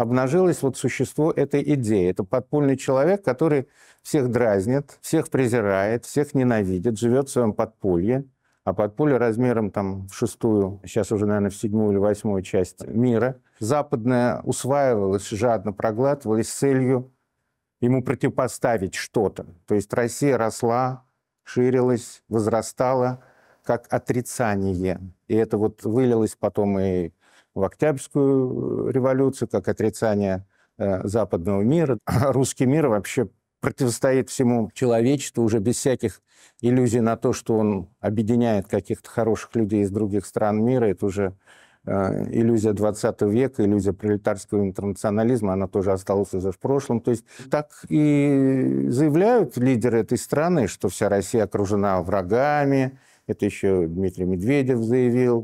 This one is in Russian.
обнажилось вот существо этой идеи. Это подпольный человек, который всех дразнит, всех презирает, всех ненавидит, живет в своем подполье, а подполье размером там в шестую, сейчас уже, наверное, в седьмую или восьмую часть мира, западная усваивалась, жадно проглатывалась с целью ему противопоставить что-то. То есть Россия росла, ширилась, возрастала как отрицание. И это вот вылилось потом и в Октябрьскую революцию, как отрицание э, западного мира. русский мир вообще противостоит всему человечеству уже без всяких иллюзий на то, что он объединяет каких-то хороших людей из других стран мира. Это уже э, иллюзия 20 века, иллюзия пролетарского интернационализма, она тоже осталась уже в прошлом. То есть так и заявляют лидеры этой страны, что вся Россия окружена врагами. Это еще Дмитрий Медведев заявил.